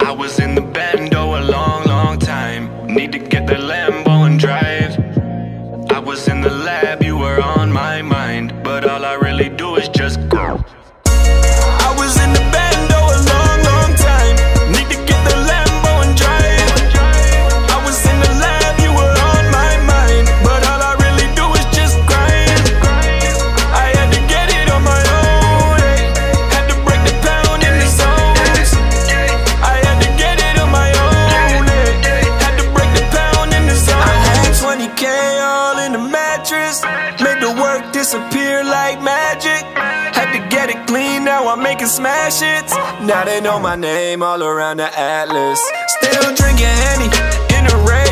I was in the bando a long, long time. Need to get the Lambo and drive. I was in the lab, you were on my mind. But all I really do is just To the work disappear like magic. Had to get it clean, now I'm making smash hits. Now they know my name all around the atlas. Still drinking Henny in the rain.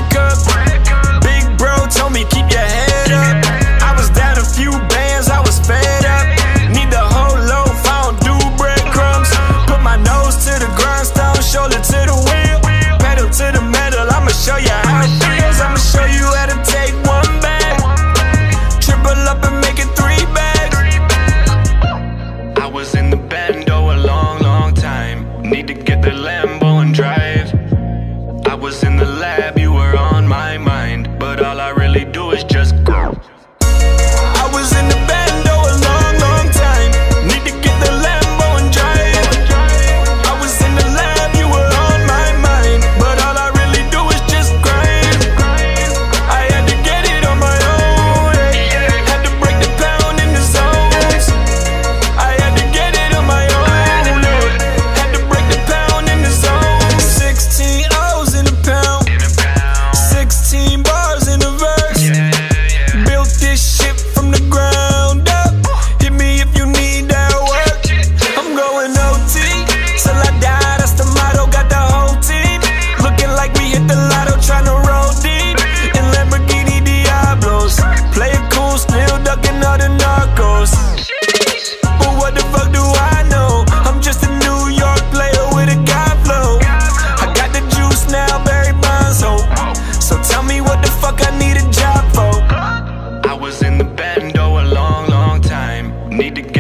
Drive. I was in the lab, you were on my mind. But all I really do is just go. I was in the Need to